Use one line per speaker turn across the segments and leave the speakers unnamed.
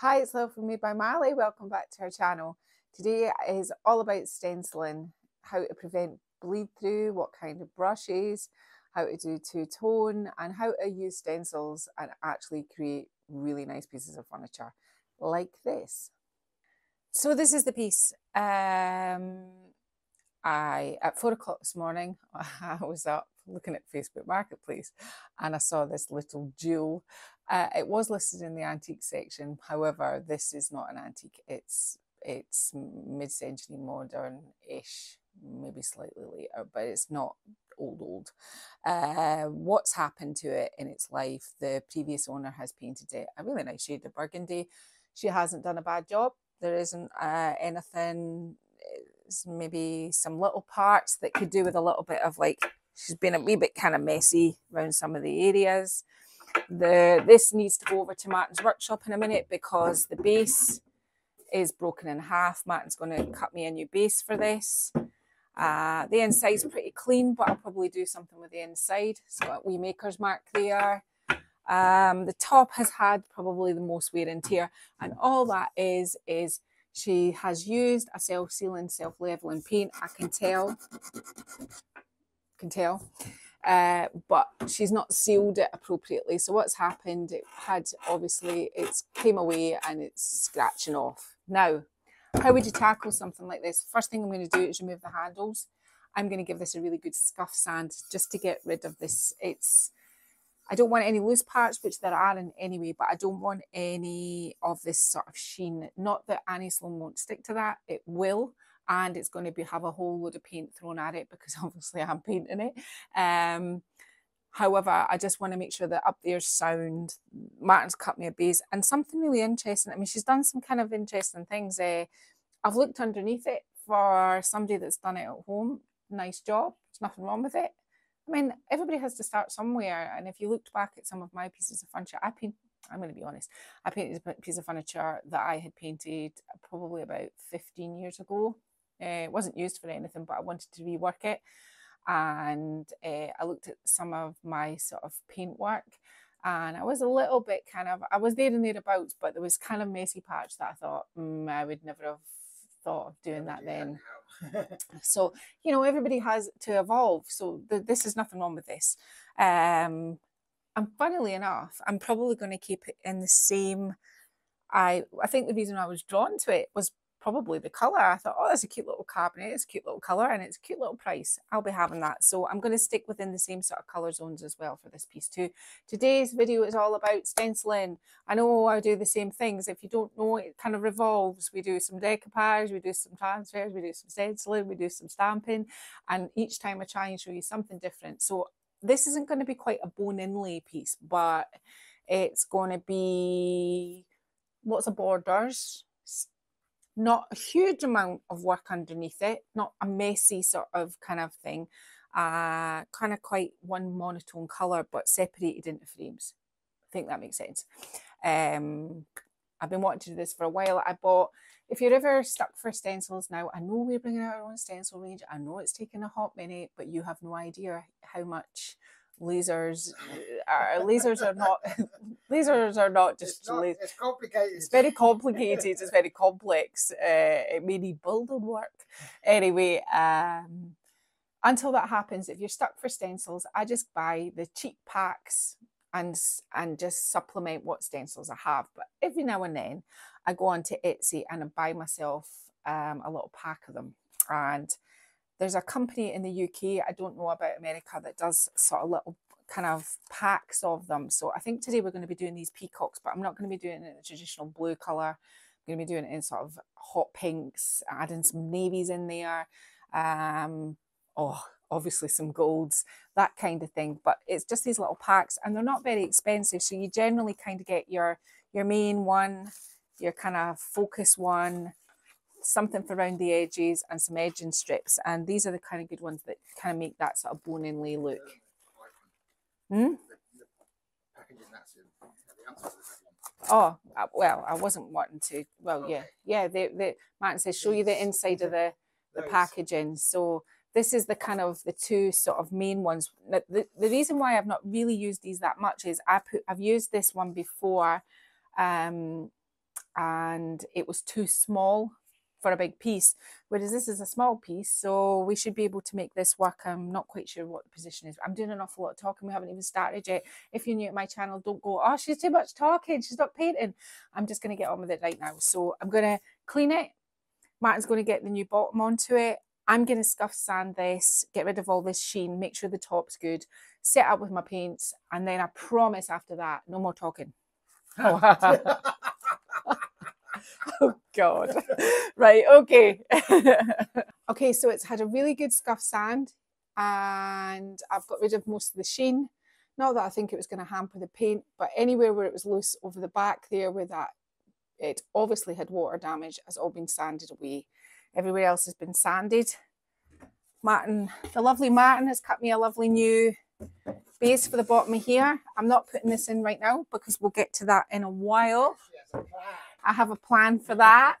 Hi, it's Lel from Made by Marley. Welcome back to our channel. Today is all about stenciling, how to prevent bleed through, what kind of brushes, how to do two-tone, and how to use stencils and actually create really nice pieces of furniture like this. So this is the piece. Um, I at four o'clock this morning, I was up looking at Facebook Marketplace and I saw this little jewel uh, it was listed in the antique section. However, this is not an antique. It's it's mid-century modern-ish, maybe slightly later, but it's not old old. Uh, what's happened to it in its life? The previous owner has painted it a really nice shade of burgundy. She hasn't done a bad job. There isn't uh, anything. Maybe some little parts that could do with a little bit of like. She's been a wee bit kind of messy around some of the areas. The This needs to go over to Martin's workshop in a minute because the base is broken in half. Martin's going to cut me a new base for this. Uh, the inside's pretty clean, but I'll probably do something with the inside. So a wee maker's mark there. Um, the top has had probably the most wear and tear. And all that is, is she has used a self-sealing, self-leveling paint. I can tell, can tell. Uh, but she's not sealed it appropriately. So what's happened, it had obviously, it's came away and it's scratching off. Now, how would you tackle something like this? First thing I'm going to do is remove the handles. I'm going to give this a really good scuff sand just to get rid of this. It's, I don't want any loose parts, which there are in anyway, but I don't want any of this sort of sheen. Not that Annie-Sloan won't stick to that, it will, and it's going to be have a whole load of paint thrown at it because obviously I'm painting it. Um, however, I just want to make sure that up there's sound. Martin's cut me a base and something really interesting. I mean, she's done some kind of interesting things. Uh, I've looked underneath it for somebody that's done it at home. Nice job. There's nothing wrong with it. I mean, everybody has to start somewhere. And if you looked back at some of my pieces of furniture, I paint, I'm going to be honest, I painted a piece of furniture that I had painted probably about 15 years ago. Uh, it wasn't used for anything, but I wanted to rework it. And uh, I looked at some of my sort of paint work and I was a little bit kind of, I was there and thereabouts, but there was kind of messy patch that I thought, mm, I would never have thought of doing that then. so, you know, everybody has to evolve. So th this is nothing wrong with this. Um, and funnily enough, I'm probably going to keep it in the same. I I think the reason I was drawn to it was probably the colour. I thought, oh, that's a cute little cabinet. It's a cute little colour and it's a cute little price. I'll be having that. So I'm going to stick within the same sort of colour zones as well for this piece too. Today's video is all about stenciling. I know I do the same things. If you don't know, it kind of revolves. We do some decoupage, we do some transfers, we do some stenciling, we do some stamping. And each time I try and show you something different. So this isn't going to be quite a bone inlay piece, but it's going to be lots of borders, not a huge amount of work underneath it, not a messy sort of kind of thing, uh, kind of quite one monotone colour but separated into frames. I think that makes sense. Um, I've been wanting to do this for a while. I bought, if you're ever stuck for stencils now, I know we're bringing out our own stencil range. I know it's taken a hot minute, but you have no idea how much lasers are lasers are not lasers are not just
it's, not, it's complicated.
it's very complicated it's very complex uh, it may need building work. Anyway um until that happens if you're stuck for stencils i just buy the cheap packs and and just supplement what stencils i have. But every now and then i go onto etsy and I buy myself um, a little pack of them. And there's a company in the UK, I don't know about America, that does sort of little kind of packs of them. So I think today we're going to be doing these peacocks, but I'm not going to be doing it in the traditional blue colour. I'm going to be doing it in sort of hot pinks, adding some navies in there. Um, oh, obviously some golds, that kind of thing. But it's just these little packs and they're not very expensive. So you generally kind of get your, your main one, your kind of focus one, something for around the edges and some edging strips. And these are the kind of good ones that kind of make that sort of bone inlay look. Hmm? Oh, uh, well, I wasn't wanting to. Well, okay. yeah, yeah. The, the Martin says, show you the inside of the, the packaging. So this is the kind of the two sort of main ones. The, the, the reason why I've not really used these that much is I put I've used this one before um, and it was too small for a big piece, whereas this is a small piece, so we should be able to make this work. I'm not quite sure what the position is. I'm doing an awful lot of talking. We haven't even started yet. If you're new at my channel, don't go, oh, she's too much talking. She's not painting. I'm just going to get on with it right now. So I'm going to clean it. Martin's going to get the new bottom onto it. I'm going to scuff sand this, get rid of all this sheen, make sure the top's good, set up with my paints, and then I promise after that, no more talking. Oh, God. right, okay. okay, so it's had a really good scuff sand and I've got rid of most of the sheen. Not that I think it was going to hamper the paint, but anywhere where it was loose over the back there where that it obviously had water damage has all been sanded away. Everywhere else has been sanded. Martin, the lovely Martin has cut me a lovely new base for the bottom of here. I'm not putting this in right now because we'll get to that in a while. I have a plan for that.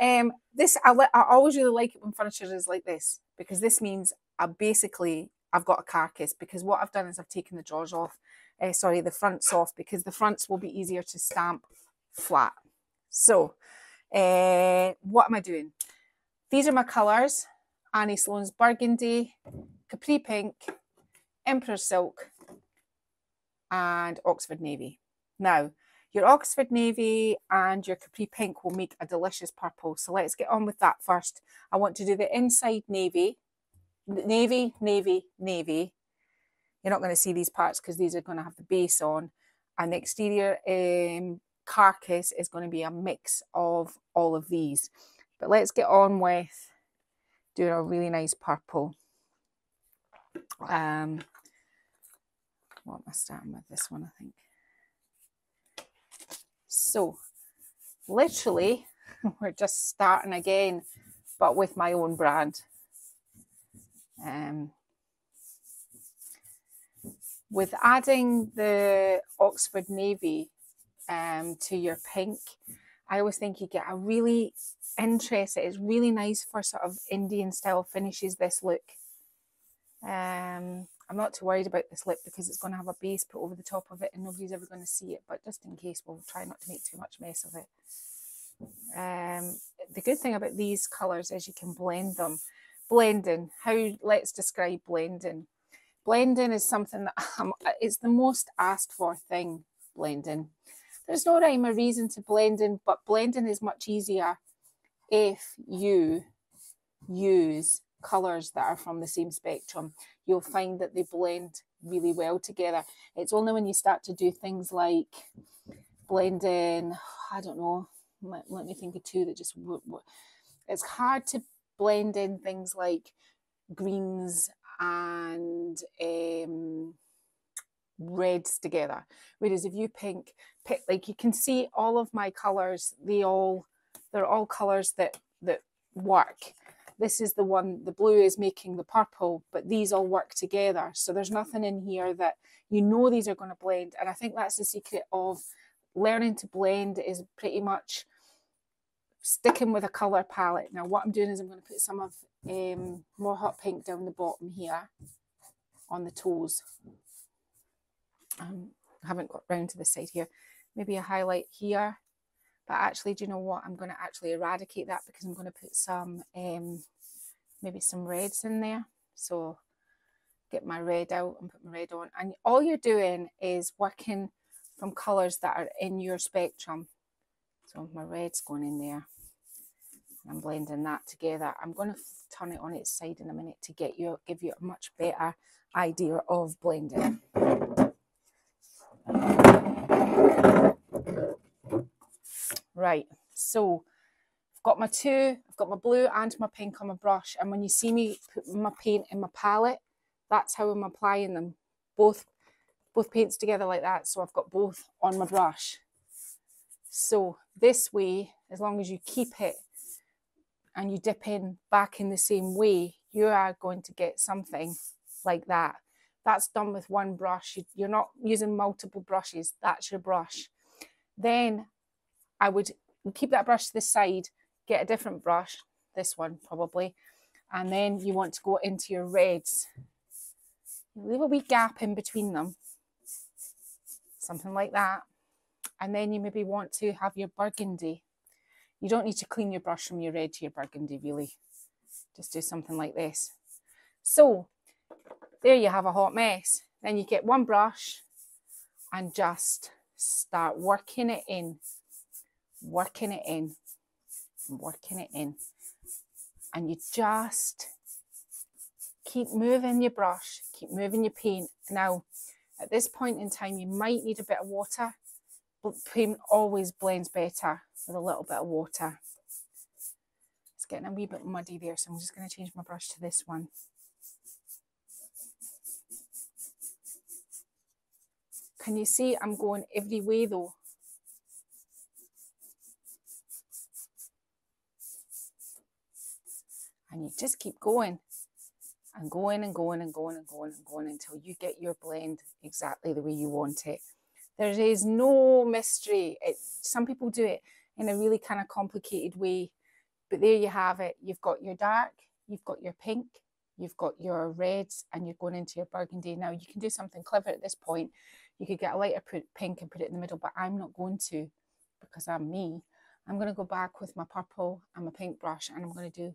Um, this I, I always really like it when furniture is like this because this means I basically I've got a carcass because what I've done is I've taken the drawers off, uh, sorry, the fronts off because the fronts will be easier to stamp flat. So, uh, what am I doing? These are my colours. Annie Sloan's Burgundy, Capri Pink, Emperor Silk, and Oxford Navy. Now, your Oxford Navy and your Capri Pink will make a delicious purple. So let's get on with that first. I want to do the inside navy, navy, navy, navy. You're not going to see these parts because these are going to have the base on. And the exterior um, carcass is going to be a mix of all of these. But let's get on with doing a really nice purple. Um, what am I starting with? This one, I think. So, literally, we're just starting again, but with my own brand. Um, with adding the Oxford Navy um, to your pink, I always think you get a really interest. It's really nice for sort of Indian style finishes, this look. Um, I'm not too worried about this lip because it's going to have a base put over the top of it and nobody's ever going to see it. But just in case, we'll try not to make too much mess of it. Um, the good thing about these colours is you can blend them. Blending, how, let's describe blending. Blending is something that it's the most asked for thing, blending. There's no rhyme or reason to blending, but blending is much easier if you use colours that are from the same spectrum, you'll find that they blend really well together. It's only when you start to do things like blending, I don't know, let, me think of two that just, it's hard to blend in things like greens and um, reds together. Whereas if you pink, pick, like you can see all of my colours, they all they're all colors that that work this is the one the blue is making the purple but these all work together. So there's nothing in here that you know these are going to blend. And i think that's the secret of learning to blend is pretty much sticking with a color palette. Now what i'm doing is i'm going to put some of um, more hot pink down the bottom here on the toes. Um, I haven't got round to the side here. Maybe a highlight here. But actually, do you know what? I'm going to actually eradicate that because I'm going to put some, um, maybe some reds in there. So get my red out and put my red on. And all you're doing is working from colours that are in your spectrum. So my red's going in there. I'm blending that together. I'm going to turn it on its side in a minute to get you, give you a much better idea of blending. Right, so got my two, I've got my blue and my pink on my brush. And when you see me put my paint in my palette, that's how I'm applying them. Both, both paints together like that. So I've got both on my brush. So this way, as long as you keep it and you dip in back in the same way, you are going to get something like that. That's done with one brush. You're not using multiple brushes. That's your brush. Then I would keep that brush to the side, get a different brush, this one probably, and then you want to go into your reds. Leave a wee gap in between them, something like that. And then you maybe want to have your burgundy You don't need to clean your brush from your red to your burgundy, really. Just do something like this. So there you have a hot mess. Then you get one brush and just start working it in, working it in, working it in. And you just keep moving your brush, keep moving your paint. Now, at this point in time, you might need a bit of water, but paint always blends better with a little bit of water. It's getting a wee bit muddy there, so I'm just going to change my brush to this one. Can you see I'm going every way though? And you just keep going and going and going and going and going and going until you get your blend exactly the way you want it. There is no mystery. It, some people do it in a really kind of complicated way, but there you have it. You've got your dark, you've got your pink, you've got your reds, and you're going into your burgundy. Now you can do something clever at this point. You could get a lighter pink and put it in the middle, but I'm not going to because I'm me. I'm going to go back with my purple and my pink brush and I'm going to do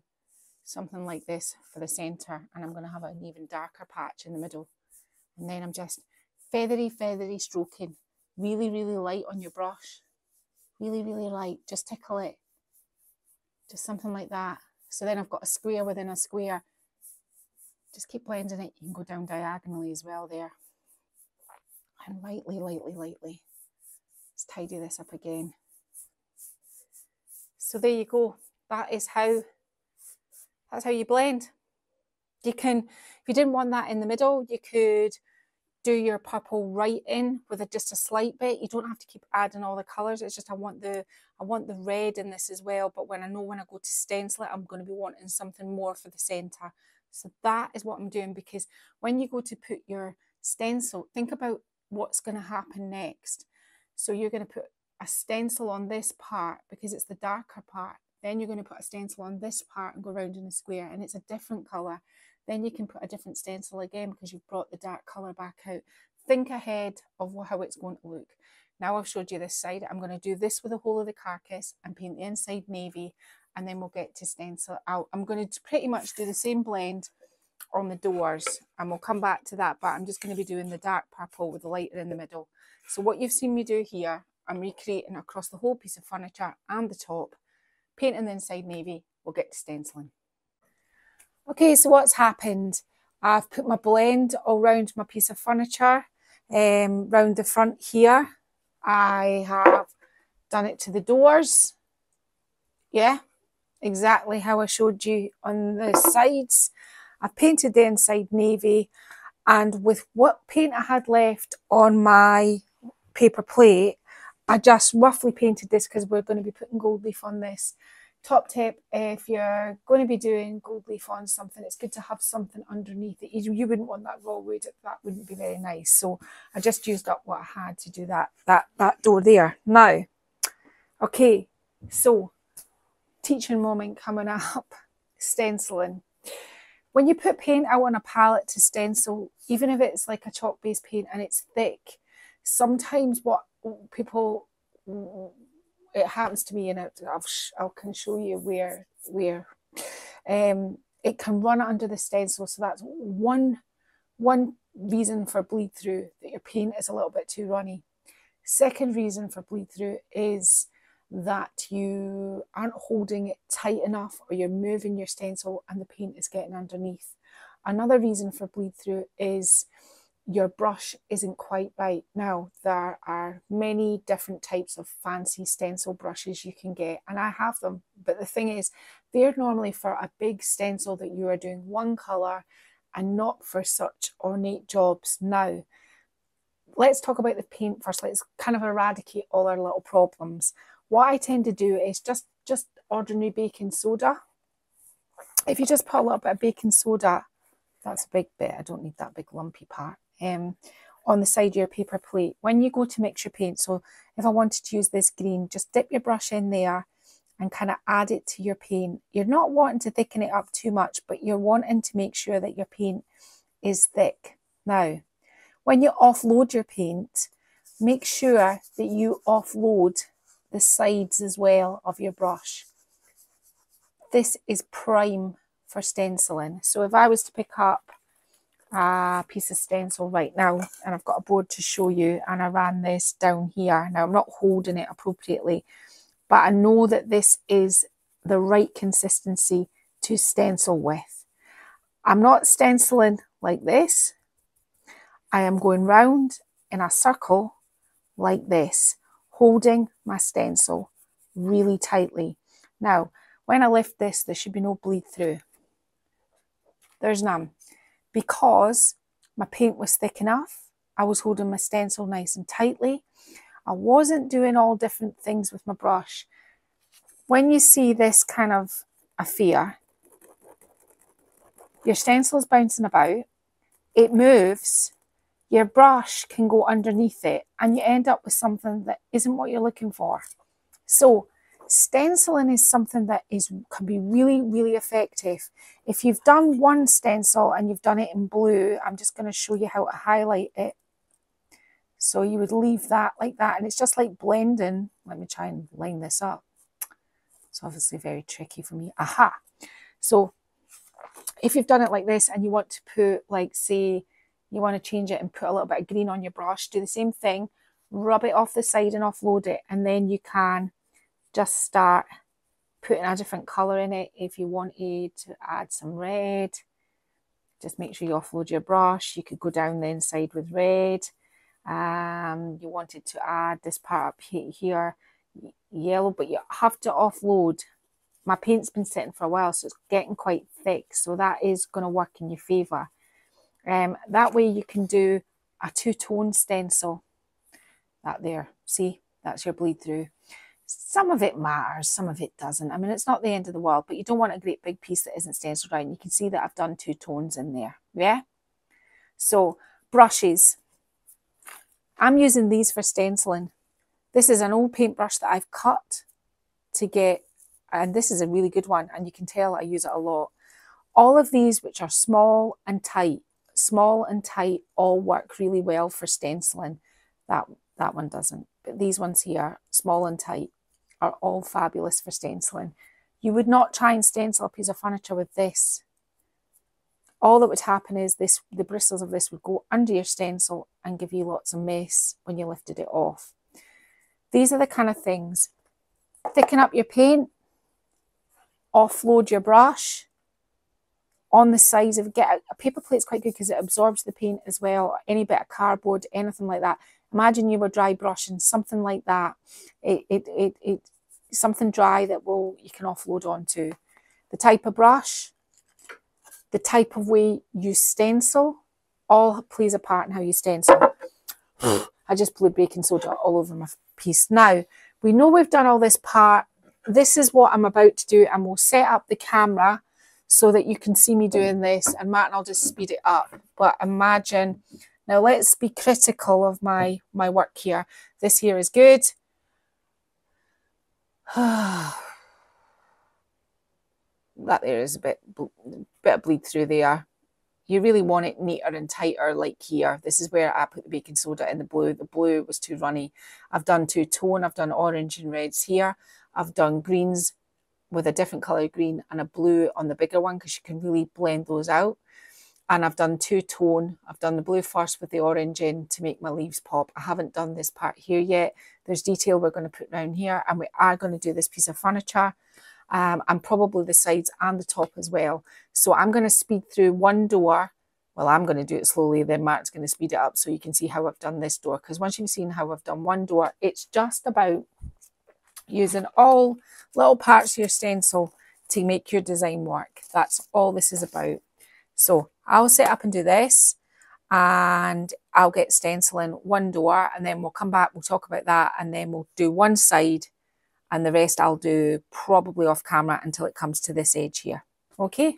something like this for the center and I'm going to have an even darker patch in the middle. And then I'm just feathery feathery stroking. Really really light on your brush. Really really light just tickle it. Just something like that. So then I've got a square within a square. Just keep blending it. You can go down diagonally as well there. And lightly lightly lightly. Let's tidy this up again. So there you go. That is how that's how you blend. You can, if you didn't want that in the middle, you could do your purple right in with a, just a slight bit. You don't have to keep adding all the colours. It's just I want the I want the red in this as well. But when I know when I go to stencil it, I'm going to be wanting something more for the centre. So that is what I'm doing because when you go to put your stencil, think about what's going to happen next. So you're going to put a stencil on this part because it's the darker part. Then you're going to put a stencil on this part and go around in a square and it's a different colour. Then you can put a different stencil again because you've brought the dark colour back out. Think ahead of how it's going to look. Now I've showed you this side. I'm going to do this with the whole of the carcass and paint the inside navy and then we'll get to stencil out. I'm going to pretty much do the same blend on the doors and we'll come back to that but I'm just going to be doing the dark purple with the lighter in the middle. So what you've seen me do here, I'm recreating across the whole piece of furniture and the top painting the inside navy, we'll get to stenciling. Okay, so what's happened? I've put my blend all round my piece of furniture, um, round the front here. I have done it to the doors. Yeah, exactly how I showed you on the sides. I've painted the inside navy and with what paint I had left on my paper plate, I just roughly painted this because we're going to be putting gold leaf on this. Top tip, if you're going to be doing gold leaf on something, it's good to have something underneath it. You, wouldn't want that raw wood, that wouldn't be very nice. So I just used up what I had to do that, that, that door there. Now, okay, so teaching moment coming up, stenciling. When you put paint out on a palette to stencil, even if it's like a chalk-based paint and it's thick, sometimes what people it happens to me and it, I'll, I can show you where where um, it can run under the stencil. So that's one one reason for bleed through that your paint is a little bit too runny. Second reason for bleed through is that you aren't holding it tight enough or you're moving your stencil and the paint is getting underneath. Another reason for bleed through is your brush isn't quite right. Now, there are many different types of fancy stencil brushes you can get, and I have them. But the thing is, they're normally for a big stencil that you are doing one colour and not for such ornate jobs. Now, let's talk about the paint first. Let's kind of eradicate all our little problems. What I tend to do is just, just ordinary baking soda. If you just put a little bit of baking soda, that's a big bit. I don't need that big lumpy part um, on the side of your paper plate. When you go to mix your paint, so if I wanted to use this green, just dip your brush in there and kind of add it to your paint. You're not wanting to thicken it up too much, but you're wanting to make sure that your paint is thick. Now, when you offload your paint, make sure that you offload the sides as well of your brush. This is prime for stenciling. So if I was to pick up a piece of stencil right now and I've got a board to show you and I ran this down here. Now I'm not holding it appropriately, but I know that this is the right consistency to stencil with. I'm not stenciling like this. I am going round in a circle like this, holding my stencil really tightly. Now, when I lift this, there should be no bleed through. There's none. Because my paint was thick enough, I was holding my stencil nice and tightly. I wasn't doing all different things with my brush. When you see this kind of affair, your stencil is bouncing about, it moves, your brush can go underneath it, and you end up with something that isn't what you're looking for. So stenciling is something that is can be really, really effective. If you've done one stencil and you've done it in blue, I'm just going to show you how to highlight it. So you would leave that like that, and it's just like blending. Let me try and line this up. It's obviously very tricky for me. Aha! So if you've done it like this and you want to put like say you want to change it and put a little bit of green on your brush do the same thing rub it off the side and offload it and then you can just start putting a different color in it if you wanted to add some red just make sure you offload your brush you could go down the inside with red um you wanted to add this part up here yellow but you have to offload my paint's been sitting for a while, so it's getting quite thick. So that is going to work in your favour. Um, that way you can do a two-tone stencil. That there, see, that's your bleed through. Some of it matters, some of it doesn't. I mean, it's not the end of the world, but you don't want a great big piece that isn't stenciled right. And you can see that I've done two tones in there, yeah? So, brushes. I'm using these for stenciling. This is an old paintbrush that I've cut to get and this is a really good one, and you can tell I use it a lot. All of these, which are small and tight, small and tight, all work really well for stenciling. That, that one doesn't, but these ones here, small and tight, are all fabulous for stenciling. You would not try and stencil a piece of furniture with this. All that would happen is this the bristles of this would go under your stencil and give you lots of mess when you lifted it off. These are the kind of things. Thicken up your paint, offload your brush on the size of get a, paper plate's quite good because it absorbs the paint as well any bit of cardboard anything like that imagine you were dry brushing something like that it it it, it something dry that will you can offload onto. The type of brush the type of way you stencil all plays a part in how you stencil. I just blew baking soda all over my piece. Now we know we've done all this part. This is what I'm about to do and we'll set up the camera so that you can see me doing this and Martin I'll just speed it up. But imagine now let's be critical of my my work here. This here is good that there is a bit bit of bleed through there you really want it neater and tighter like here this is where I put the baking soda in the blue the blue was too runny I've done two tone I've done orange and reds here I've done greens with a different colour green and a blue on the bigger one because you can really blend those out. And I've done two tone. I've done the blue first with the orange in to make my leaves pop. I haven't done this part here yet. There's detail we're going to put down here and we are going to do this piece of furniture um, and probably the sides and the top as well. So I'm going to speed through one door. Well, I'm going to do it slowly, then Mark's going to speed it up so you can see how I've done this door. Because once you've seen how I've done one door, it's just about using all little parts of your stencil to make your design work. That's all this is about. So I'll set up and do this and I'll get stenciling one door and then we'll come back, we'll talk about that and then we'll do one side and the rest I'll do probably off camera until it comes to this edge here. Okay?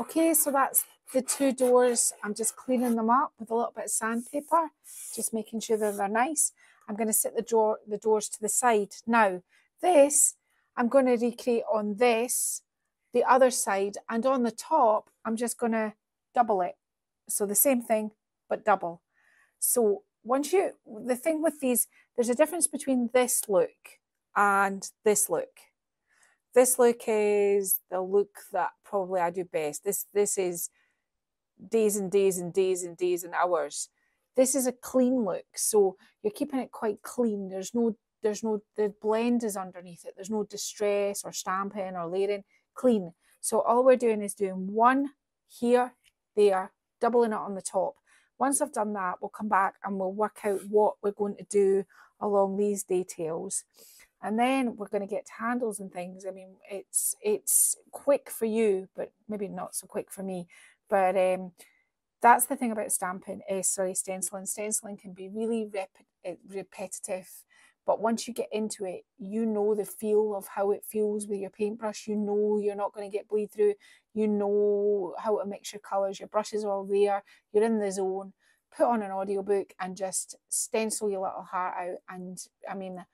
Okay, so that's the two doors. I'm just cleaning them up with a little bit of sandpaper, just making sure that they're nice. I'm going to set the door the doors to the side. Now, this I'm going to recreate on this, the other side, and on the top, I'm just going to double it. So the same thing, but double. So once you, the thing with these, there's a difference between this look and this look this look is the look that probably I do best. This this is days and days and days and days and hours. This is a clean look, so you're keeping it quite clean. There's no there's no the blend is underneath it. There's no distress or stamping or layering. Clean. So all we're doing is doing one here, there, doubling it on the top. Once I've done that, we'll come back and we'll work out what we're going to do along these details and then we're going to get to handles and things. I mean it's it's quick for you but maybe not so quick for me. But um that's the thing about stamping uh, sorry stenciling stenciling can be really rep- eh, repetitive. But once you get into it you know the feel of how it feels with your paintbrush. You know you're not going to get bleed through. You know how to mix your colors your brush is all there. You're in the zone. Put on an audiobook and just stencil your little heart out. And i mean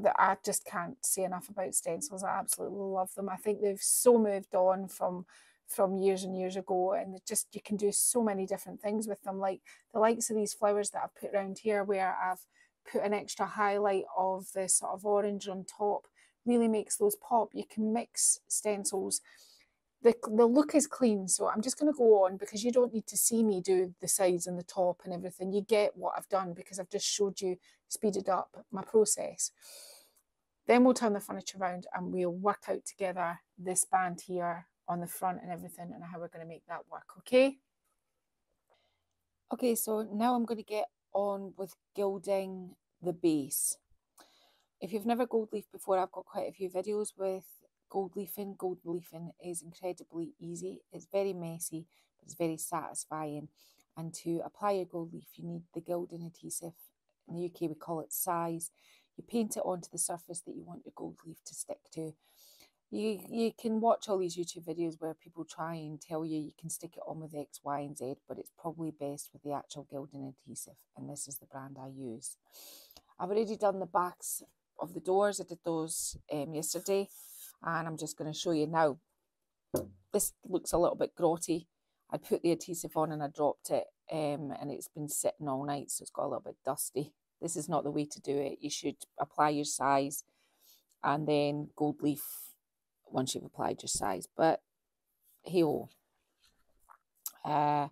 that I just can't say enough about stencils. I absolutely love them. I think they've so moved on from from years and years ago and just you can do so many different things with them like the likes of these flowers that I've put around here where I've put an extra highlight of the sort of orange on top really makes those pop you can mix stencils the, the look is clean so I'm just going to go on because you don't need to see me do the sides and the top and everything. You get what I've done because I've just showed you speeded up my process. Then we'll turn the furniture around and we'll work out together this band here on the front and everything and how we're going to make that work okay? Okay so now I'm going to get on with gilding the base. If you've never gold leaf before I've got quite a few videos with gold leafing. Gold leafing is incredibly easy. It's very messy, but it's very satisfying. And to apply your gold leaf, you need the gilding adhesive. In the UK, we call it size. You paint it onto the surface that you want your gold leaf to stick to. You, you can watch all these YouTube videos where people try and tell you you can stick it on with X, Y, and Z, but it's probably best with the actual gilding adhesive, and this is the brand I use. I've already done the backs of the doors. I did those um, yesterday and I'm just going to show you now. This looks a little bit grotty. I put the adhesive on and I dropped it um, and it's been sitting all night so it's got a little bit dusty. This is not the way to do it. You should apply your size and then gold leaf once you've applied your size. But hey oh, uh,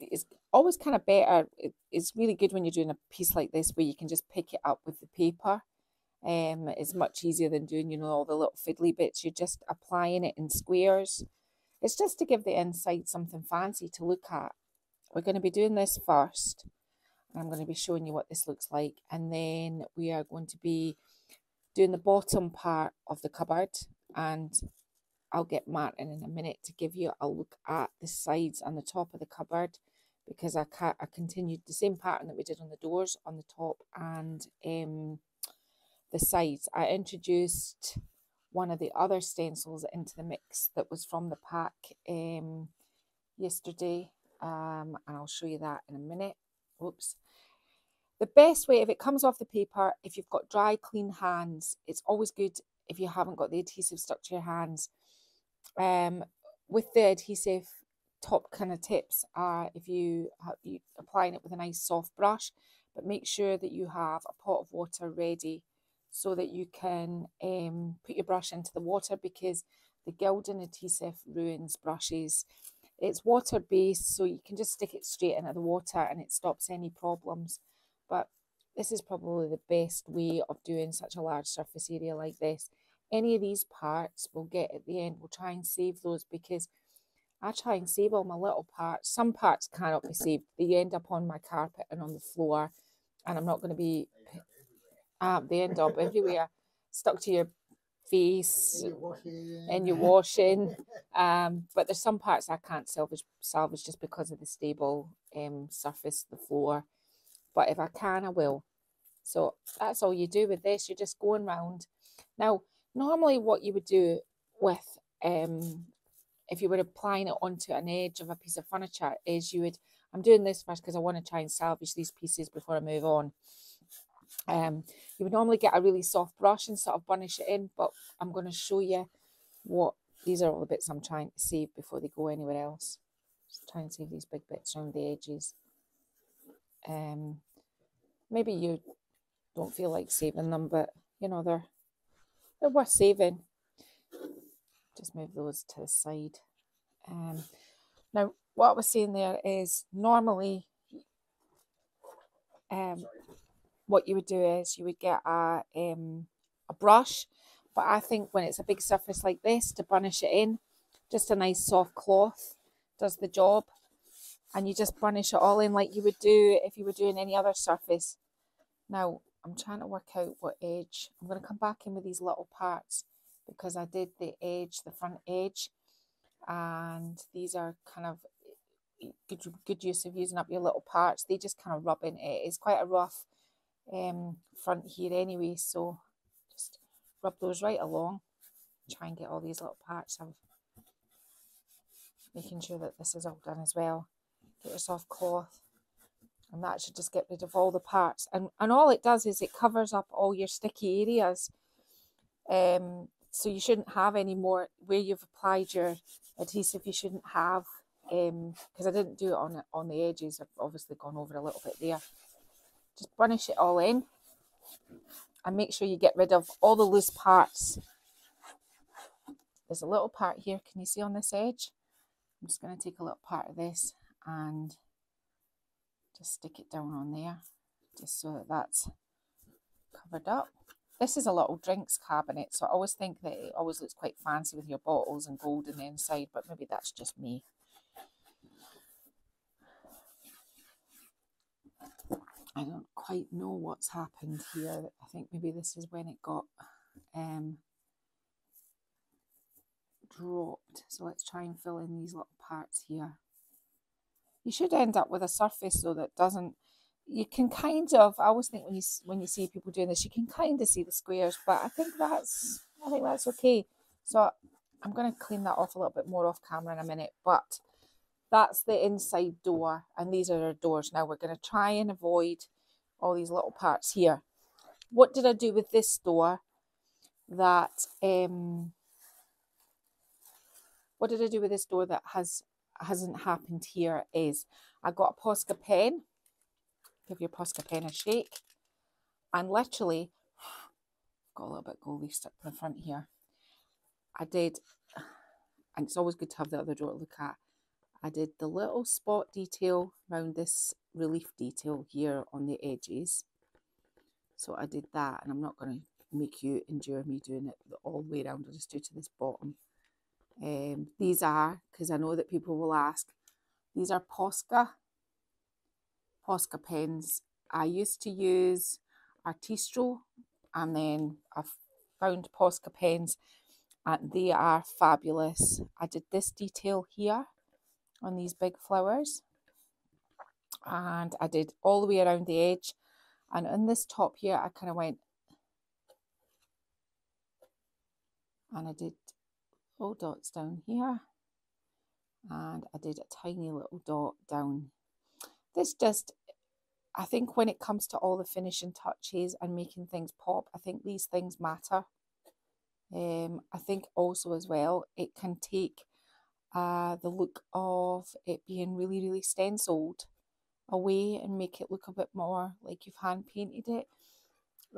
it's always kind of better. It, it's really good when you're doing a piece like this where you can just pick it up with the paper um, it's much easier than doing, you know, all the little fiddly bits. You're just applying it in squares. It's just to give the inside something fancy to look at. We're going to be doing this first. I'm going to be showing you what this looks like. And then we are going to be doing the bottom part of the cupboard. And I'll get Martin in a minute to give you a look at the sides and the top of the cupboard because I, I continued the same pattern that we did on the doors on the top and um, the sides. I introduced one of the other stencils into the mix that was from the pack um, yesterday um, and I'll show you that in a minute. Oops. The best way, if it comes off the paper, if you've got dry, clean hands, it's always good if you haven't got the adhesive stuck to your hands. Um, with the adhesive, top kind of tips are if you you applying it with a nice soft brush, but make sure that you have a pot of water ready so that you can um, put your brush into the water because the gilding adhesive ruins brushes. It's water based, so you can just stick it straight into the water and it stops any problems. But this is probably the best way of doing such a large surface area like this. Any of these parts we'll get at the end, we'll try and save those because I try and save all my little parts. Some parts cannot be saved. They end up on my carpet and on the floor. And I'm not going to be, uh, they end up everywhere, stuck to your face and your washing. Um, but there's some parts I can't salvage, salvage just because of the stable um, surface, the floor. But if I can, I will. So that's all you do with this. You're just going round. Now, normally what you would do with um, if you were applying it onto an edge of a piece of furniture is you would, I'm doing this first because I want to try and salvage these pieces before I move on. Um, you would normally get a really soft brush and sort of burnish it in, but I'm going to show you what, these are all the bits I'm trying to save before they go anywhere else. Just try and save these big bits around the edges. Um, maybe you don't feel like saving them, but you know, they're, they're worth saving just move those to the side. Um, now, what I was saying there is normally um, what you would do is you would get a, um, a brush, but I think when it's a big surface like this, to burnish it in, just a nice soft cloth does the job. And you just burnish it all in like you would do if you were doing any other surface. Now, I'm trying to work out what edge. I'm going to come back in with these little parts because I did the edge, the front edge, and these are kind of good, good use of using up your little parts. They just kind of rub into it. It's quite a rough um, front here anyway, so just rub those right along. Try and get all these little parts of making sure that this is all done as well. Get your soft cloth and that should just get rid of all the parts and and all it does is it covers up all your sticky areas um so you shouldn't have any more where you've applied your adhesive you shouldn't have um because I didn't do it on on the edges I've obviously gone over a little bit there just burnish it all in and make sure you get rid of all the loose parts. There's a little part here can you see on this edge? I'm just going to take a little part of this and just stick it down on there just so that that's covered up. This is a little drinks cabinet, so I always think that it always looks quite fancy with your bottles and gold in the inside, but maybe that's just me. I don't quite know what's happened here. I think maybe this is when it got um, dropped. So let's try and fill in these little parts here. You should end up with a surface though that doesn't you can kind of I always think when you when you see people doing this, you can kind of see the squares, but I think that's I think that's okay. So I'm going to clean that off a little bit more off camera in a minute, but that's the inside door, and these are our doors. Now we're going to try and avoid all these little parts here. What did I do with this door? That um, what did I do with this door that has hasn't happened here? Is I got a Posca pen give your Posca pen a shake. And literally, got a little bit goldy stuck to the front here. I did, and it's always good to have the other door to look at. I did the little spot detail around this relief detail here on the edges. So I did that, and I'm not going to make you endure me doing it all the way around. I'll just do to this bottom. Um, these are, because I know that people will ask, these are Posca Posca pens. I used to use Artistro and then I've found Posca pens and they are fabulous. I did this detail here on these big flowers. and I did all the way around the edge and in this top here I kind of went and I did little dots down here and I did a tiny little dot down. This just, I think when it comes to all the finishing touches and making things pop, I think these things matter. Um, I think also as well, it can take uh, the look of it being really, really stenciled away and make it look a bit more like you've hand painted it.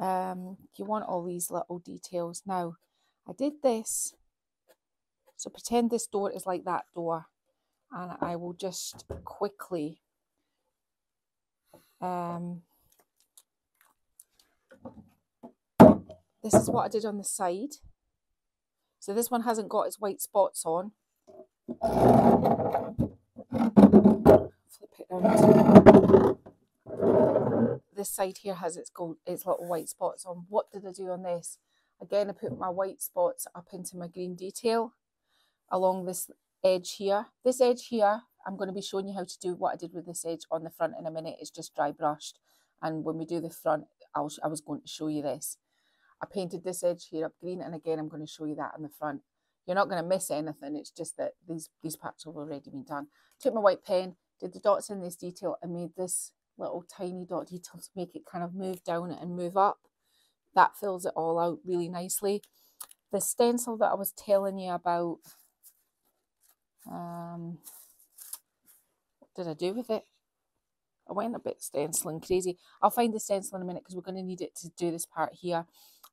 Um, you want all these little details. Now, I did this. So pretend this door is like that door. And I will just quickly um, this is what I did on the side. So this one hasn't got its white spots on. Flip it around. This side here has its gold, its little white spots on. What did I do on this? Again, I put my white spots up into my green detail along this edge here. This edge here, I'm going to be showing you how to do what I did with this edge on the front in a minute. It's just dry brushed. And when we do the front, I'll, I was going to show you this. I painted this edge here up green and again I'm going to show you that on the front. You're not going to miss anything. It's just that these, these parts have already been done. Took my white pen, did the dots in this detail and made this little tiny dot detail to make it kind of move down and move up. That fills it all out really nicely. The stencil that I was telling you about, um, what did I do with it? I went a bit stenciling crazy. I'll find the stencil in a minute because we're going to need it to do this part here.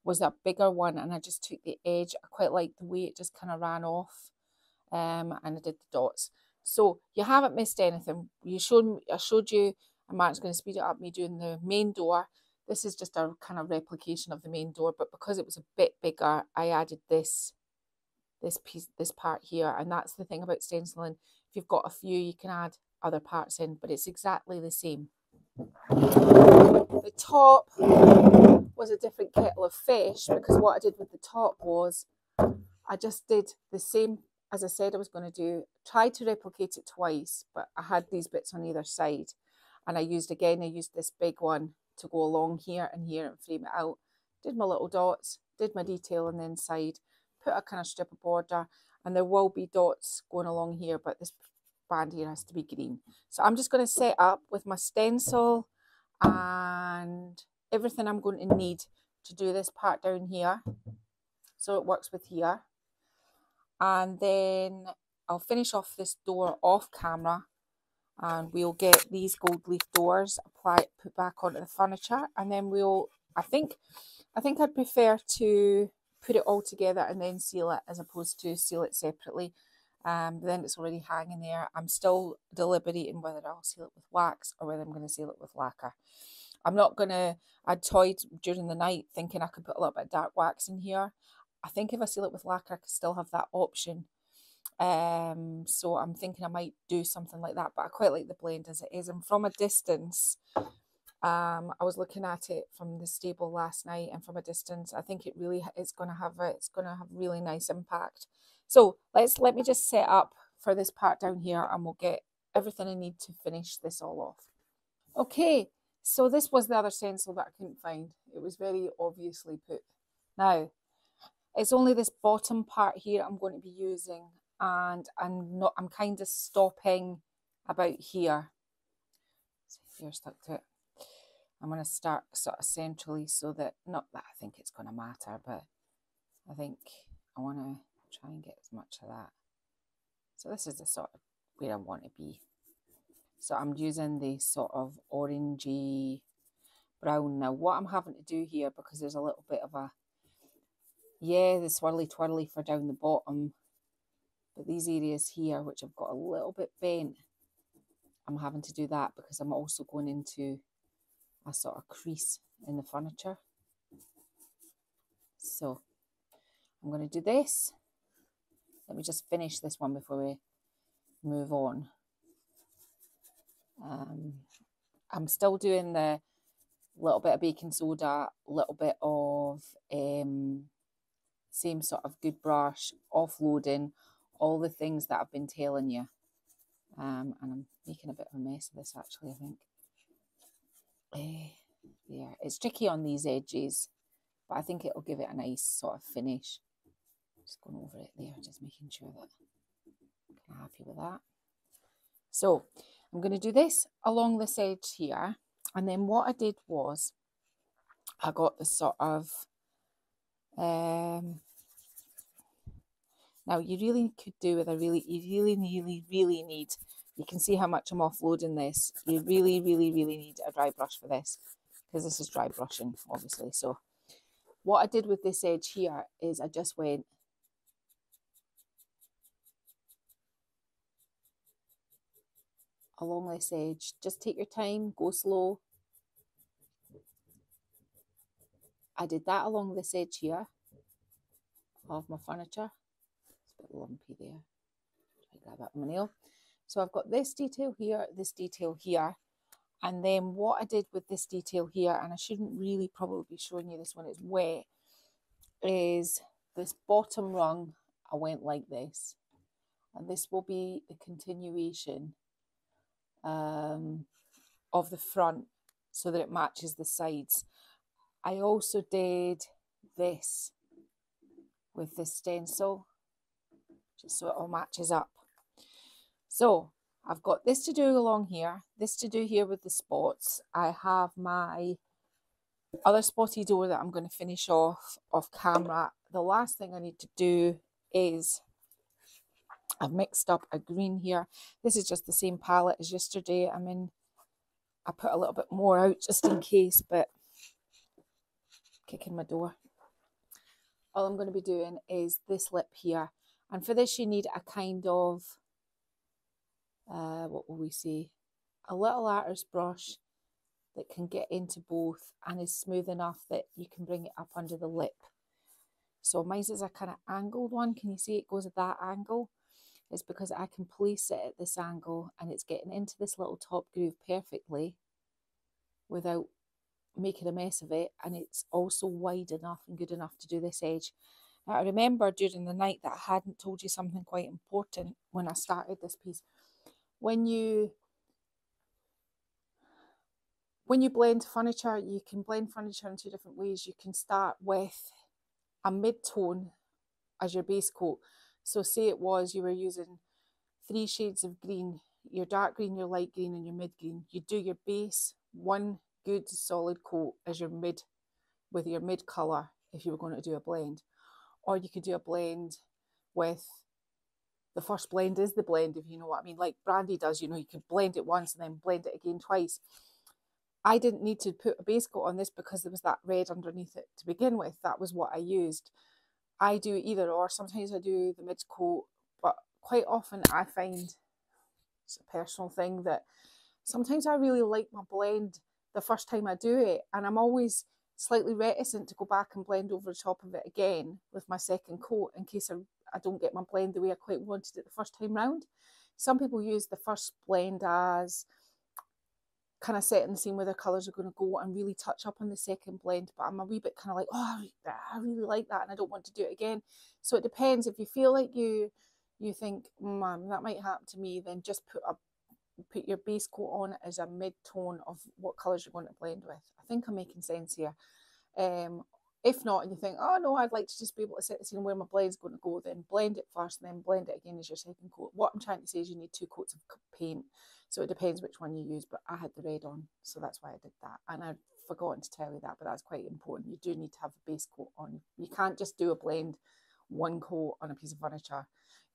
Was a bigger one and I just took the edge. I quite liked the way it just kind of ran off um, and I did the dots. So you haven't missed anything. You showed I showed you, and Mark's going to speed it up me doing the main door. This is just a kind of replication of the main door, but because it was a bit bigger, I added this this piece, this part here. And that's the thing about stenciling. If you've got a few, you can add other parts in, but it's exactly the same. The top was a different kettle of fish because what I did with the top was I just did the same as I said I was going to do, tried to replicate it twice, but I had these bits on either side. And I used, again, I used this big one to go along here and here and frame it out. Did my little dots, did my detail on the inside, put a kind of strip of border, and there will be dots going along here, but this band here has to be green. So I'm just going to set up with my stencil and everything I'm going to need to do this part down here. So it works with here. And then I'll finish off this door off camera and we'll get these gold leaf doors apply put back onto the furniture and then we'll I think I think I'd prefer to put it all together and then seal it as opposed to seal it separately um, then it's already hanging there. I'm still deliberating whether I'll seal it with wax or whether I'm going to seal it with lacquer. I'm not to, I toyed during the night thinking I could put a little bit of dark wax in here. I think if I seal it with lacquer, I could still have that option. Um, so I'm thinking I might do something like that, but I quite like the blend as it is. And from a distance, um, I was looking at it from the stable last night, and from a distance, I think it really it's going to have a, it's going to have really nice impact. So let's let me just set up for this part down here, and we'll get everything I need to finish this all off. Okay, so this was the other stencil that I couldn't find. It was very obviously put. Now, it's only this bottom part here I'm going to be using, and I'm not. I'm kind of stopping about here. You're stuck to it. I'm going to start sort of centrally so that, not that I think it's going to matter, but I think I want to try and get as much of that. So this is the sort of where I want to be. So I'm using the sort of orangey brown. Now what I'm having to do here, because there's a little bit of a, yeah, the swirly twirly for down the bottom, but these areas here, which I've got a little bit bent, I'm having to do that because I'm also going into a sort of crease in the furniture. So I'm going to do this. Let me just finish this one before we move on. Um, I'm still doing the little bit of baking soda, little bit of um, same sort of good brush, offloading, all the things that I've been telling you. Um, and I'm making a bit of a mess of this actually, I think. Uh, there. It's tricky on these edges, but I think it'll give it a nice sort of finish. Just going over it there, just making sure that I'm happy with that. So I'm going to do this along this edge here. And then what I did was I got the sort of, um, now you really could do with a really, you really, really, really need, you can see how much I'm offloading this. You really, really, really need a dry brush for this because this is dry brushing, obviously. So what I did with this edge here is I just went along this edge. Just take your time, go slow. I did that along this edge here of my furniture. It's a bit lumpy there. To grab that my nail. So I've got this detail here, this detail here. And then what I did with this detail here, and I shouldn't really probably be showing you this when it's wet, is this bottom rung, I went like this. And this will be the continuation um, of the front so that it matches the sides. I also did this with the stencil just so it all matches up. So I've got this to do along here, this to do here with the spots. I have my other spotty door that I'm going to finish off off camera. The last thing I need to do is I've mixed up a green here. This is just the same palette as yesterday. I mean, I put a little bit more out just in case, but kicking my door. All I'm going to be doing is this lip here. And for this, you need a kind of, uh, what will we say, a little artist brush that can get into both and is smooth enough that you can bring it up under the lip. So mine is a kind of angled one. Can you see it goes at that angle? Is because I can place it at this angle and it's getting into this little top groove perfectly without making a mess of it and it's also wide enough and good enough to do this edge. Now I remember during the night that I hadn't told you something quite important when I started this piece. When you when you blend furniture, you can blend furniture in two different ways. You can start with a mid-tone as your base coat so say it was you were using three shades of green, your dark green, your light green and your mid green. You do your base, one good solid coat as your mid with your mid colour if you were going to do a blend. Or you could do a blend with the first blend is the blend, if you know what I mean. Like Brandy does, you know, you could blend it once and then blend it again twice. I didn't need to put a base coat on this because there was that red underneath it to begin with. That was what I used. I do either or. Sometimes I do the mid coat, but quite often I find it's a personal thing that sometimes I really like my blend the first time I do it, and I'm always slightly reticent to go back and blend over the top of it again with my second coat in case I, I don't get my blend the way I quite wanted it the first time round. Some people use the first blend as kind of setting the scene where the colours are going to go and really touch up on the second blend. But I'm a wee bit kind of like, oh, I really like that and I don't want to do it again. So it depends. If you feel like you you think, mum, that might happen to me, then just put a put your base coat on as a mid tone of what colours you're going to blend with. I think I'm making sense here. Um, if not, and you think, oh no, I'd like to just be able to set the scene where my blend's going to go, then blend it first and then blend it again as your second coat. What I'm trying to say is you need two coats of paint. So it depends which one you use, but I had the red on, so that's why I did that. And I'd forgotten to tell you that, but that's quite important. You do need to have a base coat on. You can't just do a blend one coat on a piece of furniture.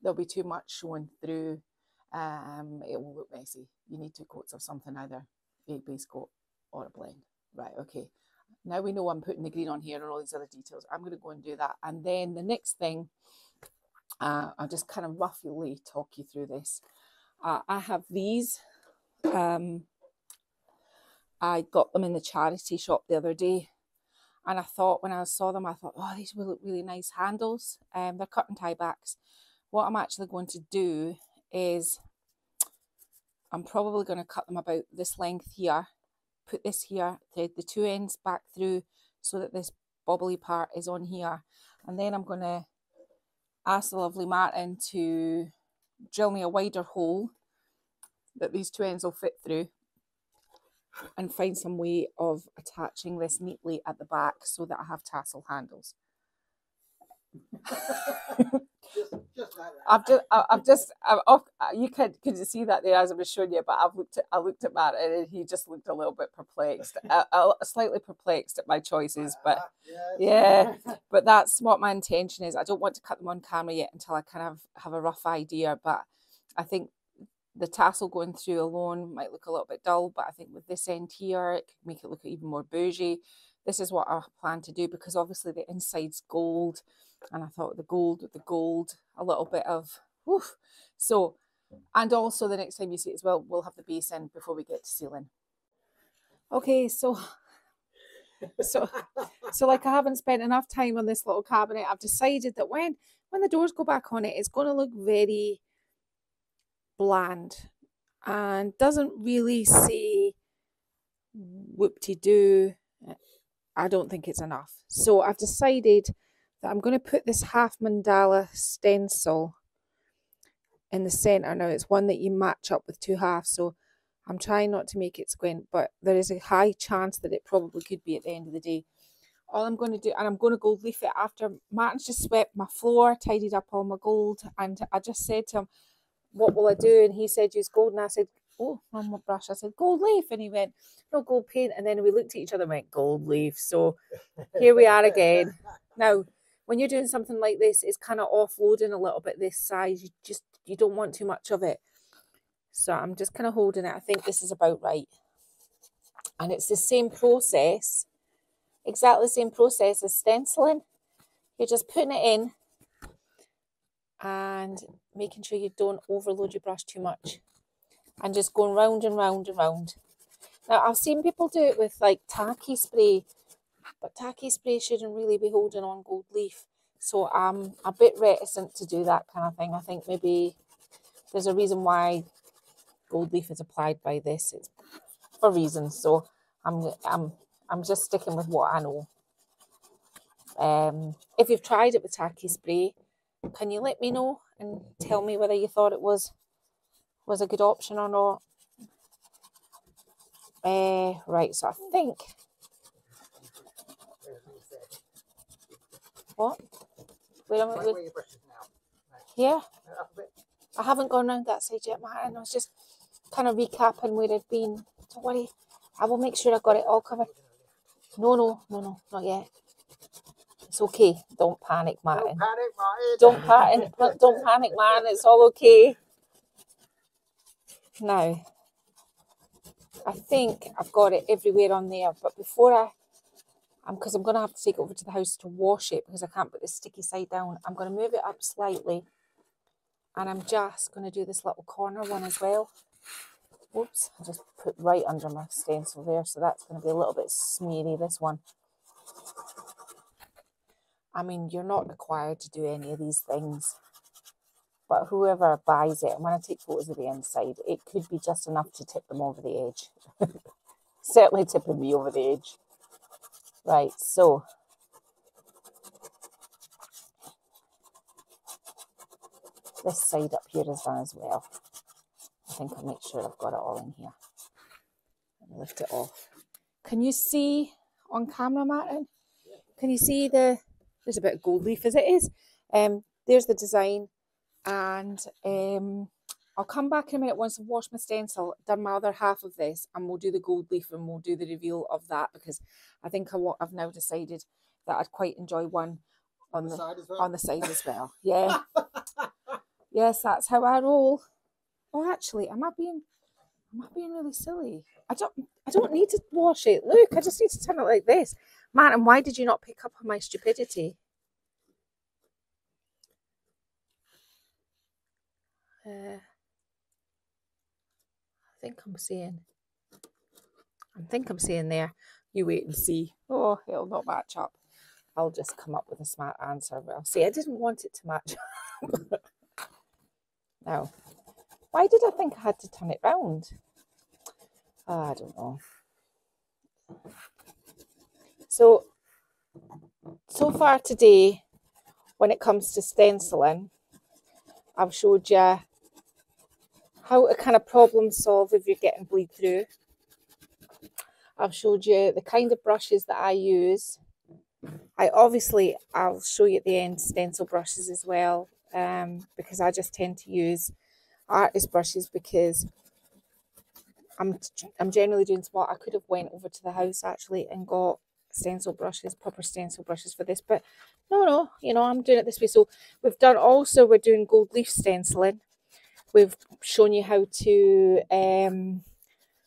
There'll be too much showing through. Um, it will look messy. You need two coats of something, either a base coat or a blend. Right, okay now we know I'm putting the green on here and all these other details. I'm going to go and do that. And then the next thing, uh, I'll just kind of roughly talk you through this. Uh, I have these. Um, I got them in the charity shop the other day. And I thought, when I saw them, I thought, oh, these will look really nice handles. Um, they're cut and tie backs. What I'm actually going to do is I'm probably going to cut them about this length here put this here, thread the two ends back through so that this bobbly part is on here. And then I'm going to ask the lovely Martin to drill me a wider hole that these two ends will fit through. and find some way of attaching this neatly at the back so that I have tassel handles.
Just, just like that.
I've just, I- I've just, I've, off, you could couldn't see that there as I was showing you, but I've looked at, I looked at Matt and he just looked a little bit perplexed, uh, uh, slightly perplexed at my choices, but
Ah,
yeah. but that's what my intention is. I don't want to cut them on camera yet until I kind of have a rough idea, but I think the tassel going through alone might look a little bit dull, but I think with this end here, it could make it look even more bougie. This is what I plan to do because obviously the inside's gold, and I thought the gold with the gold, a little bit of woof. So, and also the next time you see it as well, we'll have the base in before we get to sealing. Okay, so so so like I haven't spent enough time on this little cabinet. I've decided that when when the doors go back on it, it's going to look very bland and doesn't really say whoop-de-doo. I don't think it's enough. So I've decided that I'm going to put this half mandala stencil in the center. Now it's one that you match up with two halves. So I'm trying not to make it squint, but there is a high chance that it probably could be at the end of the day. All I'm going to do, and I'm going to gold leaf it after Martin's just swept my floor, tidied up all my gold, and I just said to him, what will I do? And he said, use gold. And I said, oh, my brush. I said, gold leaf. And he went, no, gold paint. And then we looked at each other and went, gold leaf. So here we are again. Now, when you're doing something like this, it's kind of offloading a little bit this size. You just, you don't want too much of it. So I'm just kind of holding it. I think this is about right. And it's the same process, exactly the same process as stenciling. You're just putting it in and making sure you don't overload your brush too much and just going round and round and round. Now I've seen people do it with like tacky spray, but tacky spray shouldn't really be holding on gold leaf. So I'm a bit reticent to do that kind of thing. I think maybe there's a reason why gold leaf is applied by this. It's for reasons. So I'm I'm I'm just sticking with what I know. Um, if you've tried it with tacky spray, can you let me know and tell me whether you thought it was was a good option or not? Uh, right, so I think what? Wait a minute.
now.
Yeah. I haven't gone round that side yet, Matt, and I was just kind of recapping where I've been. Don't worry, I will make sure I got it all covered. No, no, no, no, not yet. It's okay. Don't panic, Martin.
Don't panic, Martin.
Don't panic. Don't- panic, Martin. It's all okay. Now, I think I've got it everywhere on there. But before I, um, I'm because I'm going to have to take it over to the house to wash it because I can't put the sticky side down. I'm going to move it up slightly, and I'm just going to do this little corner one as well. Whoops! I just put right under my stencil there, so that's going to be a little bit smeary. This one. I mean, you're not required to do any of these things, but whoever buys it, and when I take photos of the inside, it could be just enough to tip them over the edge. Certainly tipping me over the edge. Right, so this side up here is done as well. I think I'll make sure I've got it all in here. Lift it off. Can you see on camera, Martin? Can you see the there's a bit of gold leaf as it is. Um, there's the design, and um, I'll come back in a minute once I've washed my stencil, done my other half of this, and we'll do the gold leaf and we'll do the reveal of that because I think I wa- I've now decided that I'd quite enjoy one on
the
the
side as well.
on the side as well. Yeah, yes, that's how I roll. Oh, actually, am I being am I being really silly? I don't I don't need to wash it. Look, I just need to turn it like this. Martin, why did you not pick up on my stupidity? Uh, I think I'm seeing. I think I'm seeing there. You wait and see. Oh, it'll not match up. I'll just come up with a smart answer. Well, see, I didn't want it to match up. now, why did I think I had to turn it round? Ah, I don't know. So, so far today, when it comes to stenciling, I've showed you how to kind of problem solve if you're getting bleed through. I've showed you the kind of brushes that I use. I obviously, I'll show you at the end stencil brushes as well um, because I just tend to use artist brushes because I'm I'm generally doing small. I could have went over to the house actually and got stencil brushes, proper stencil brushes for this, but no, no, you know, I'm doing it this way. So we've done also, we're doing gold leaf stenciling. We've shown you how to um,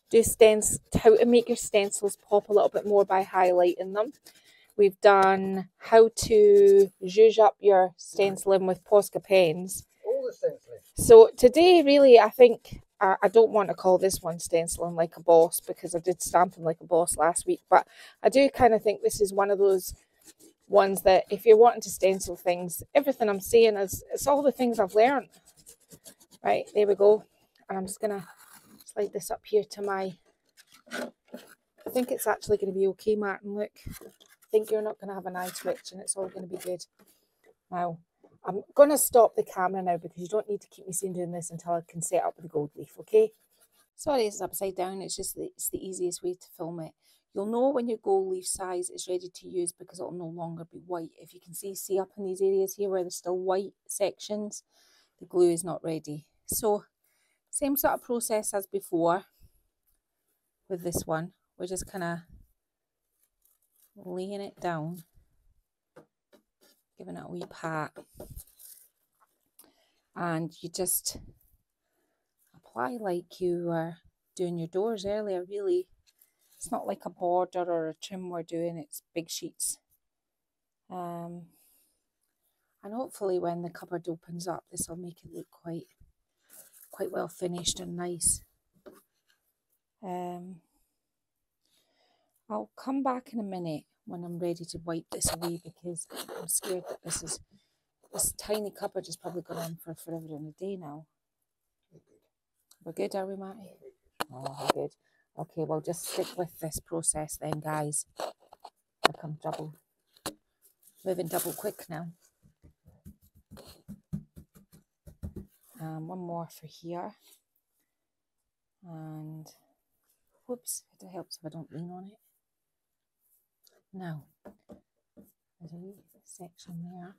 do stencil, how to make your stencils pop a little bit more by highlighting them. We've done how to zhuzh up your stenciling with Posca pens.
All the stenciling.
So today, really, I think I, I don't want to call this one stenciling like a boss because I did stamping like a boss last week, but I do kind of think this is one of those ones that if you're wanting to stencil things, everything I'm saying is it's all the things I've learned. Right, there we go. And I'm just gonna slide this up here to my I think it's actually going to be okay, Martin. Look, I think you're not going to have an eye twitch and it's all going to be good. Now, I'm going to stop the camera now because you don't need to keep me seeing doing this until I can set up the gold leaf, okay? Sorry it's upside down, it's just the, it's the easiest way to film it. You'll know when your gold leaf size is ready to use because it'll no longer be white. If you can see, see up in these areas here where there's still white sections, the glue is not ready. So, same sort of process as before with this one. We're just kind of laying it down, giving it a wee pat. And you just apply like you were doing your doors earlier, really. It's not like a border or a trim we're doing, it's big sheets. Um, and hopefully when the cupboard opens up, this will make it look quite quite well finished and nice. Um, I'll come back in a minute when I'm ready to wipe this away because I'm scared that this is this tiny cupboard is probably going on for forever and a day now. We're good, are we, Matty? Oh, we're good. Okay, well, just stick with this process then, guys. Look, I'm double, moving double quick now. Um, one more for here. And whoops, it helps if I don't lean on it. Now, there's a wee section there.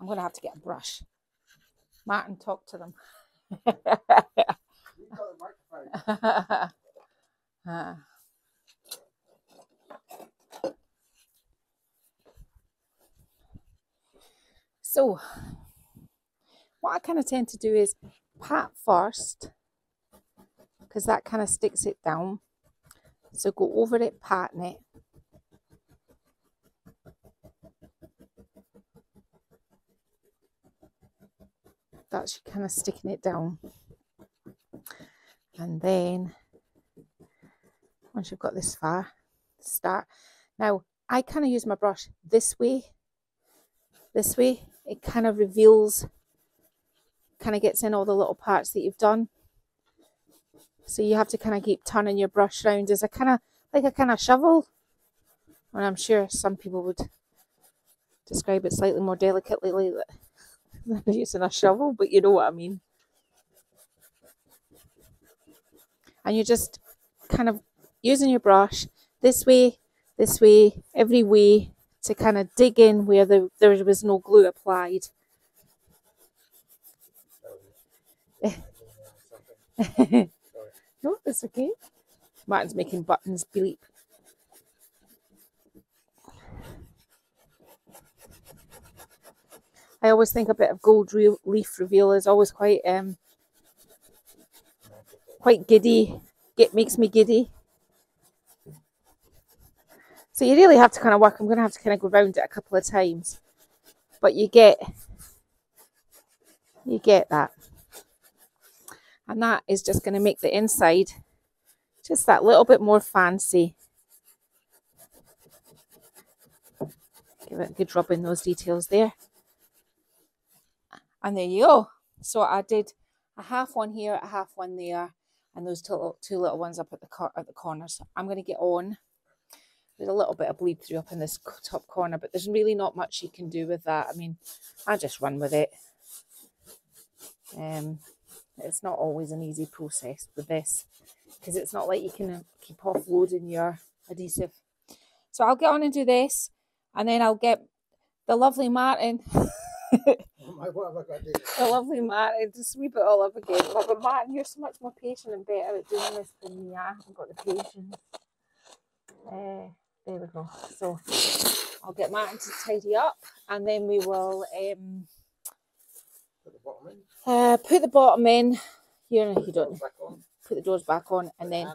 I'm going to have to get a brush. Martin, talk to them. So, what I kind of tend to do is pat first, because that kind of sticks it down. So go over it, patting it. That's kind of sticking it down. And then once you've got this far, start. Now, I kind of use my brush this way. This way, it kind of reveals, kind of gets in all the little parts that you've done. So you have to kind of keep turning your brush around as a kind of, like a kind of shovel. And I'm sure some people would describe it slightly more delicately like that using a shovel, but you know what I mean. And you're just kind of using your brush this way, this way, every way to kind of dig in where the, there was no glue applied. no, that's okay. Martin's making buttons bleep. I always think a bit of gold re- leaf reveal is always quite um quite giddy. It makes me giddy. So you really have to kind of work. I'm going to have to kind of go round it a couple of times, but you get you get that, and that is just going to make the inside just that little bit more fancy. Give it a good rub in those details there. And there you go. So I did a half one here, a half one there, and those two, two little ones up at the at the corners. I'm going to get on. There's a little bit of bleed through up in this top corner, but there's really not much you can do with that. I mean, I just run with it. Um, it's not always an easy process with this. because it's not like you can uh, keep offloading your adhesive. So I'll get on and do this and then I'll get the lovely Martin,
my, what have I got to do?
the lovely Martin to sweep it all up again. But, but Martin, you're so much more patient and better at doing this than me. I haven't got the patience. Uh, there we go. So I'll get Martin to tidy up and then we will um,
Put the bottom in.
uh, put the bottom in. You know, you don't put the doors back on and then.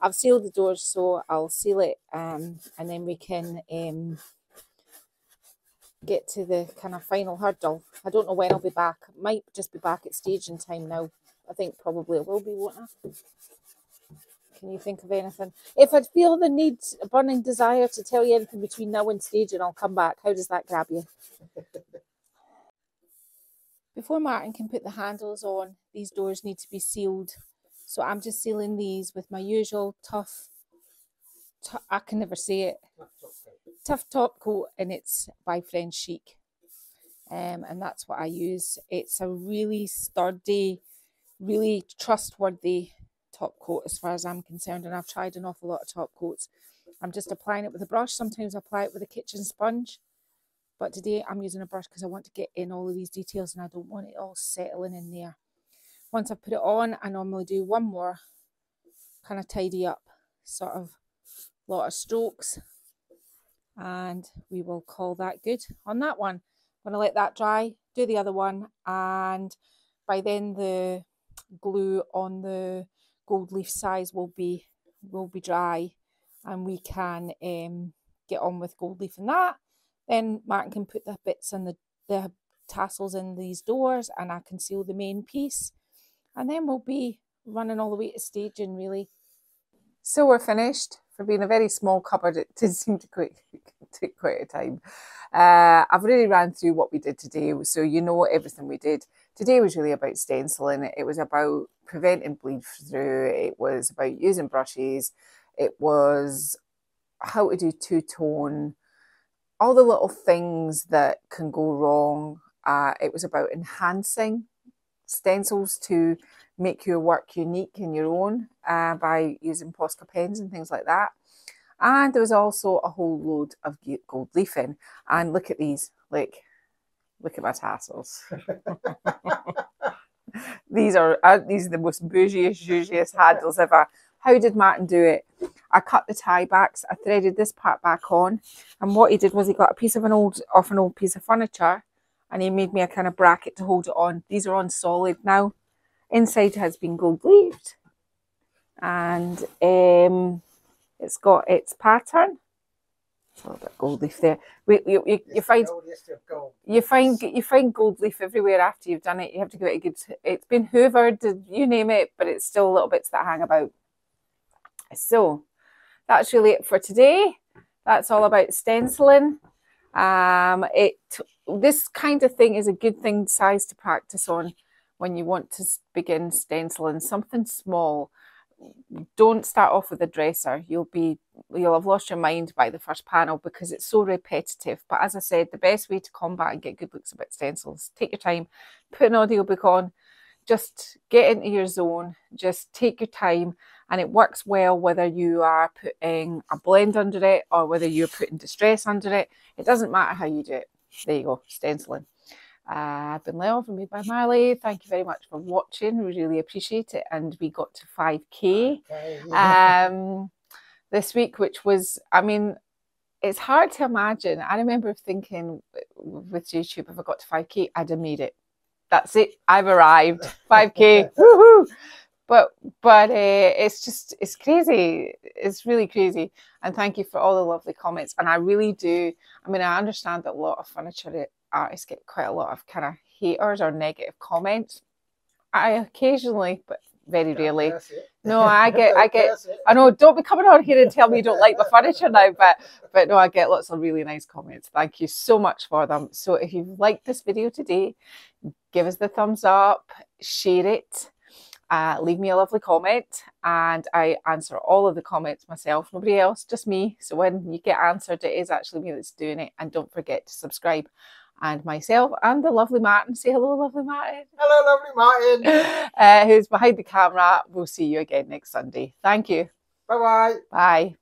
I've sealed the doors, so I'll seal it, um, and then we can um, get to the kind of final hurdle. I don't know when I'll be back. Might just be back at staging time now. I think probably it will be, won't I? Can you think of anything? If I feel the need, a burning desire to tell you anything between now and staging, I'll come back. How does that grab you? Before Martin can put the handles on, these doors need to be sealed. So I'm just sealing these with my usual tough, tou- I can never say it, tough top coat and it's by Frenchic. Um, and that's what I use. It's a really sturdy, really trustworthy top coat as far as I'm concerned. And I've tried an awful lot of top coats. I'm just applying it with a brush. Sometimes I apply it with a kitchen sponge. But today I'm using a brush because I want to get in all of these details and I don't want it all settling in there. Once I've put it on, I normally do one more kind of tidy up sort of lot of strokes and we will call that good on that one. I'm going to let that dry, do the other one and by then the glue on the gold leaf size will be will be dry and we can um, get on with gold leaf and that. Then Martin can put the bits and the, the tassels in these doors and I can seal the main piece. And then we'll be running all the way to staging really. So we're finished. For being a very small cupboard, it did seem to take quite a time. Uh, I've really ran through what we did today, so you know everything we did. Today was really about stenciling. It was about preventing bleed through. It was about using brushes. It was how to do two tone, all the little things that can go wrong. Uh, it was about enhancing stencils to make your work unique and your own uh, by using Posca pens and things like that. And there was also a whole load of gold leafing. And look at these, like, look at my tassels. these are uh, these are the most bougiest, juiciest handles ever. How did Martin do it? I cut the tie backs, I threaded this part back on, and what he did was he got a piece of an old off an old piece of furniture and he made me a kind of bracket to hold it on. These are on solid now. Inside has been gold leafed and um, it's got its pattern. It's a little bit gold leaf there. We, you, you, you find
gold.
you find you find gold leaf everywhere after you've done it. You have to give it a good. It's been hoovered, you name it, but it's still a little bits that hang about. So that's really it for today. That's all about stenciling. Um, it this kind of thing is a good thing size to practice on when you want to begin stenciling something small. Don't start off with a dresser. You'll be you'll have lost your mind by the first panel because it's so repetitive. But as I said, the best way to combat and get good looks about stencils, take your time, put an audiobook on, just get into your zone, just take your time, and it works well whether you are putting a blend under it or whether you're putting distress under it. It doesn't matter how you do it. There you go, stenciling. Uh, I've been Lel from Made by Marley. Thank you very much for watching. We really appreciate it. And we got to 5k
Okay.
um, this week, which was, I mean, it's hard to imagine. I remember thinking with YouTube, if I got to 5k, I'd have made it. That's it. I've arrived. 5k. Woohoo! But but uh, it's just it's crazy. It's really crazy. And thank you for all the lovely comments. And I really do. I mean, I understand that a lot of furniture artists get quite a lot of kind of haters or negative comments. I occasionally, but very rarely. No, I get- I get- I know, don't be coming on here and tell me you don't like my furniture now, but but no, I get lots of really nice comments. Thank you so much for them. So if you've liked this video today, give us the thumbs up, share it, uh, leave me a lovely comment and I answer all of the comments myself, nobody else, just me. So when you get answered, it is actually me that's doing it. And don't forget to subscribe and myself and the lovely Martin. Say hello, lovely Martin.
Hello, lovely Martin.
uh, who's behind the camera. We'll see you again next Sunday. Thank you.
Bye-bye.
Bye.